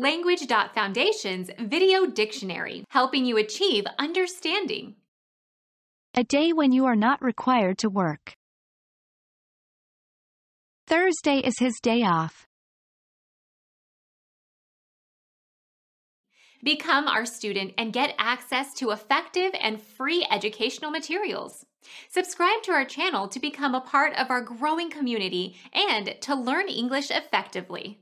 Language.Foundation's Video Dictionary, helping you achieve understanding. A day when you are not required to work. Thursday is his day off. Become our student and get access to effective and free educational materials. Subscribe to our channel to become a part of our growing community and to learn English effectively.